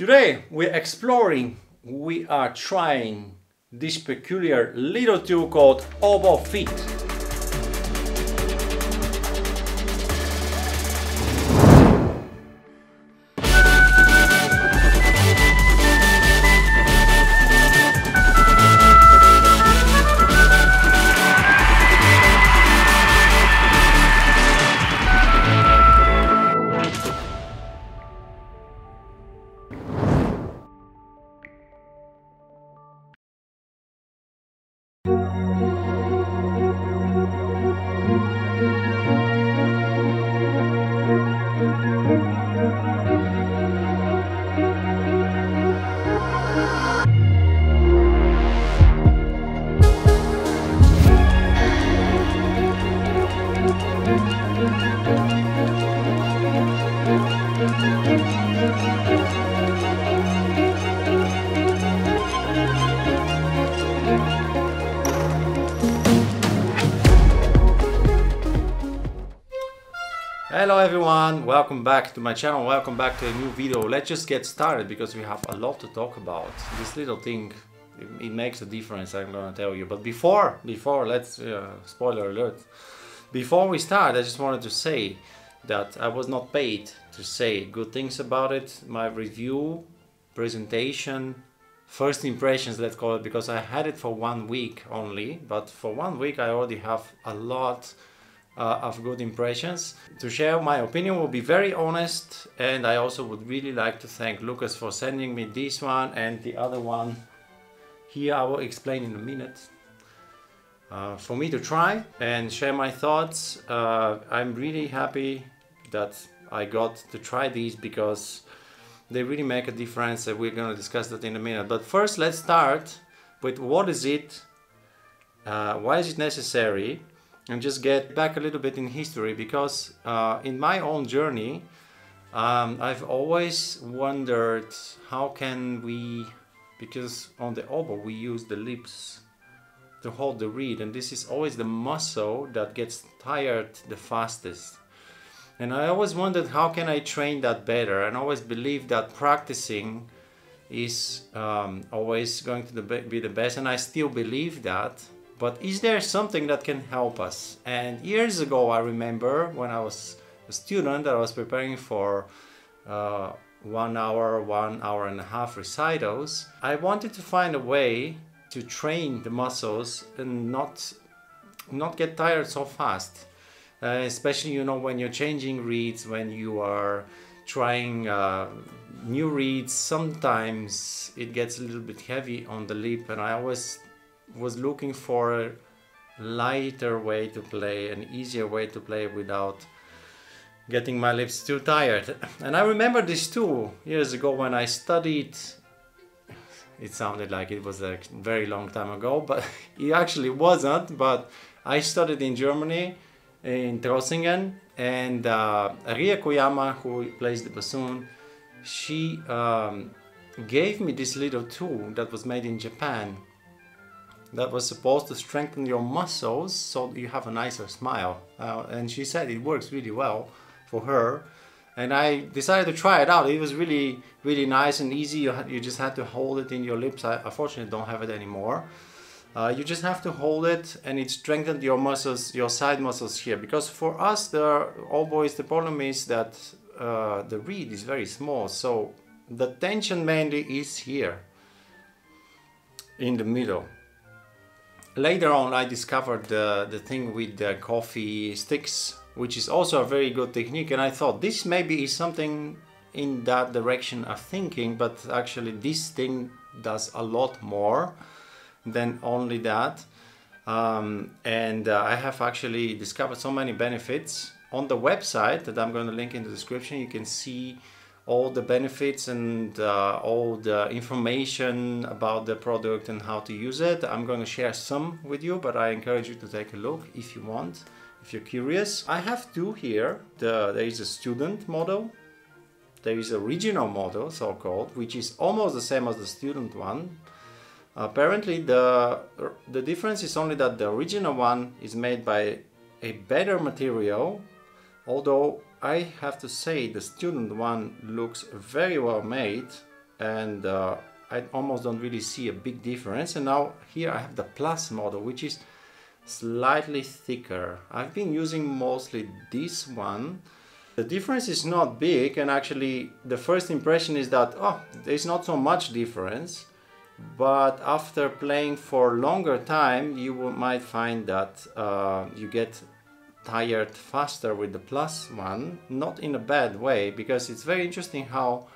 Today we're exploring, we are trying this peculiar little tool called OboFit. Welcome back to my channel, welcome back to a new video. Let's just get started because we have a lot to talk about. This little thing, it, it makes a difference, I'm gonna tell you. But before, before, let's, uh, spoiler alert. Before we start, I just wanted to say that I was not paid to say good things about it. My review, presentation, first impressions, let's call it, because I had it for one week only. But for one week I already have a lot uh, of good impressions. To share my opinion will be very honest and I also would really like to thank Lucas for sending me this one and the other one here I will explain in a minute. Uh, for me to try and share my thoughts. Uh, I'm really happy that I got to try these because they really make a difference and we're going to discuss that in a minute. But first let's start with what is it, uh, why is it necessary and just get back a little bit in history because uh, in my own journey um, I've always wondered how can we because on the oboe we use the lips to hold the reed and this is always the muscle that gets tired the fastest. And I always wondered how can I train that better and always believed that practicing is um, always going to be the best and I still believe that but is there something that can help us? And years ago, I remember when I was a student, I was preparing for uh, one hour, one hour and a half recitals. I wanted to find a way to train the muscles and not not get tired so fast. Uh, especially, you know, when you're changing reeds, when you are trying uh, new reeds, sometimes it gets a little bit heavy on the lip, and I always was looking for a lighter way to play, an easier way to play without getting my lips too tired. And I remember this too years ago when I studied. It sounded like it was a very long time ago, but it actually wasn't. But I studied in Germany, in Trossingen, and uh, Ria Koyama, who plays the bassoon, she um, gave me this little tool that was made in Japan that was supposed to strengthen your muscles so you have a nicer smile. Uh, and she said it works really well for her. And I decided to try it out. It was really, really nice and easy. You, you just had to hold it in your lips. I unfortunately don't have it anymore. Uh, you just have to hold it and it strengthened your muscles, your side muscles here. Because for us, the oboes, the problem is that uh, the reed is very small. So the tension mainly is here in the middle later on I discovered the, the thing with the coffee sticks which is also a very good technique and I thought this maybe is something in that direction of thinking but actually this thing does a lot more than only that. Um, and uh, I have actually discovered so many benefits on the website that I'm going to link in the description. You can see all the benefits and uh, all the information about the product and how to use it. I'm going to share some with you, but I encourage you to take a look if you want, if you're curious. I have two here. The, there is a student model. There is a regional model, so-called, which is almost the same as the student one. Apparently, the, the difference is only that the original one is made by a better material, although I have to say the student one looks very well made and uh, I almost don't really see a big difference. And now here I have the plus model which is slightly thicker. I've been using mostly this one. The difference is not big and actually the first impression is that oh there's not so much difference. But after playing for longer time you might find that uh, you get tired faster with the plus one not in a bad way because it's very interesting how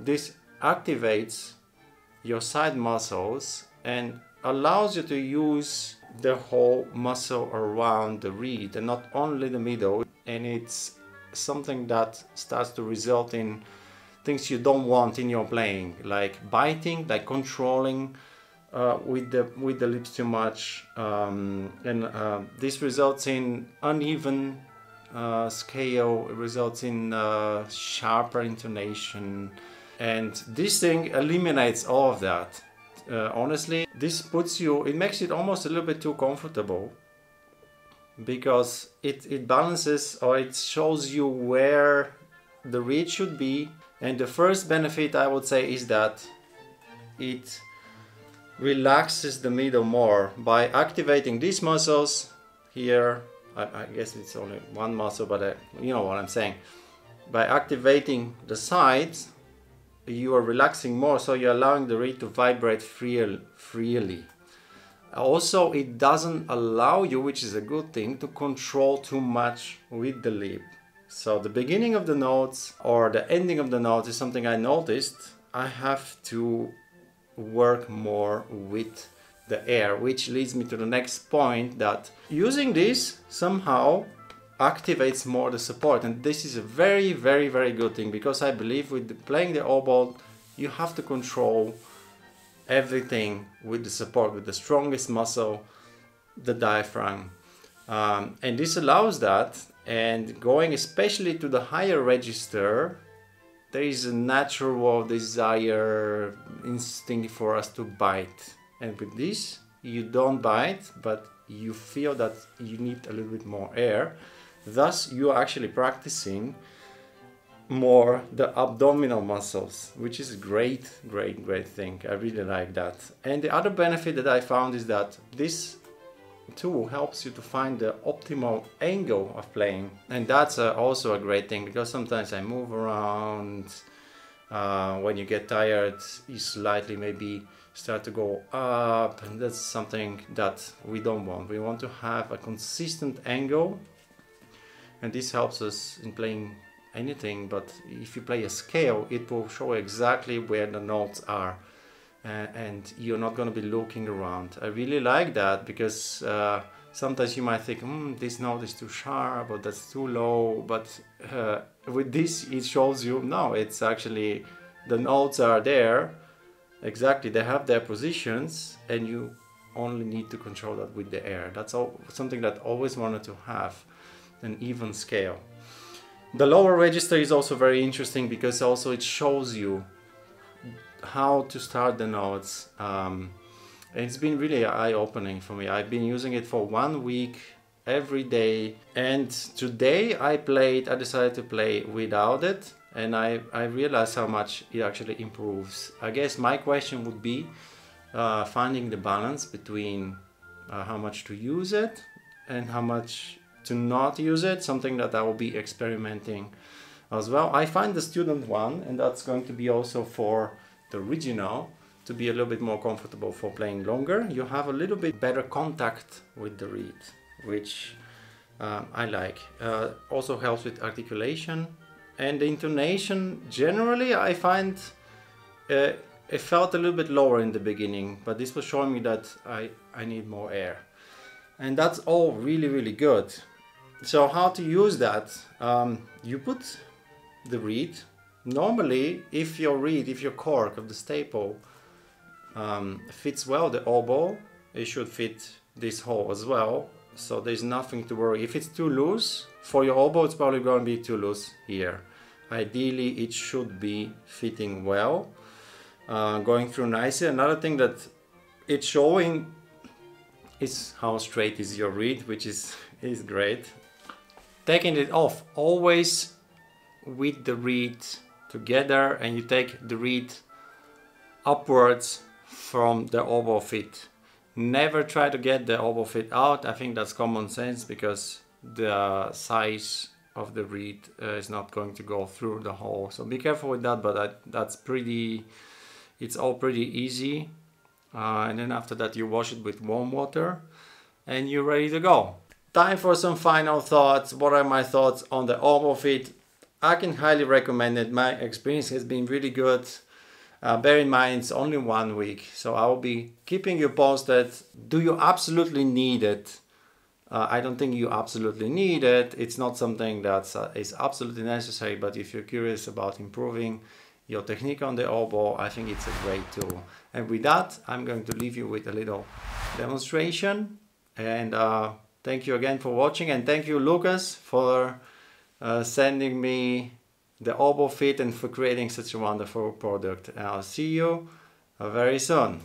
this activates your side muscles and allows you to use the whole muscle around the reed and not only the middle. And it's something that starts to result in things you don't want in your playing like biting like controlling uh, with the with the lips too much um, and uh, this results in uneven uh, scale it results in uh, sharper intonation and this thing eliminates all of that. Uh, honestly this puts you it makes it almost a little bit too comfortable because it, it balances or it shows you where the reed should be and the first benefit I would say is that it relaxes the middle more. By activating these muscles here I, I guess it's only one muscle but I, you know what I'm saying. By activating the sides you are relaxing more so you're allowing the reed to vibrate free, freely. Also it doesn't allow you which is a good thing to control too much with the lip. So the beginning of the notes or the ending of the notes is something I noticed. I have to work more with the air which leads me to the next point that using this somehow activates more the support. And this is a very very very good thing because I believe with playing the oboe you have to control everything with the support with the strongest muscle the diaphragm. Um, and this allows that and going especially to the higher register there is a natural desire instinct for us to bite and with this you don't bite but you feel that you need a little bit more air Thus, you are actually practicing more the abdominal muscles, which is a great, great, great thing. I really like that. And the other benefit that I found is that this tool helps you to find the optimal angle of playing. And that's uh, also a great thing because sometimes I move around. Uh, when you get tired, you slightly maybe start to go up. And that's something that we don't want. We want to have a consistent angle. And this helps us in playing anything but if you play a scale it will show exactly where the notes are. Uh, and you're not going to be looking around. I really like that because uh, sometimes you might think hmm, this note is too sharp or that's too low but uh, with this it shows you no it's actually the notes are there exactly they have their positions and you only need to control that with the air that's all something that I always wanted to have an even scale. The lower register is also very interesting because also it shows you how to start the notes. Um, it's been really eye-opening for me. I've been using it for one week every day and today I played, I decided to play without it and I, I realized how much it actually improves. I guess my question would be uh, finding the balance between uh, how much to use it and how much to not use it, something that I will be experimenting as well. I find the student one, and that's going to be also for the original, to be a little bit more comfortable for playing longer. You have a little bit better contact with the reed, which um, I like. Uh, also helps with articulation and the intonation. Generally, I find uh, it felt a little bit lower in the beginning, but this was showing me that I, I need more air. And that's all really, really good. So how to use that? Um, you put the reed. Normally, if your reed, if your cork of the staple um, fits well the oboe, it should fit this hole as well. So there's nothing to worry. If it's too loose, for your oboe, it's probably going to be too loose here. Ideally, it should be fitting well, uh, going through nicely. Another thing that it's showing is how straight is your reed, which is, is great taking it off always with the reed together and you take the reed upwards from the OboFit. Never try to get the OboFit out. I think that's common sense because the size of the reed uh, is not going to go through the hole. So be careful with that, but that, that's pretty, it's all pretty easy. Uh, and then after that you wash it with warm water and you're ready to go. Time for some final thoughts. What are my thoughts on the OboFit? I can highly recommend it. My experience has been really good. Uh, bear in mind it's only one week, so I will be keeping you posted. Do you absolutely need it? Uh, I don't think you absolutely need it. It's not something that uh, is absolutely necessary, but if you're curious about improving your technique on the oboe, I think it's a great tool. And with that, I'm going to leave you with a little demonstration. And uh, thank you again for watching. And thank you, Lucas, for uh, sending me the OboFit and for creating such a wonderful product. I'll see you very soon.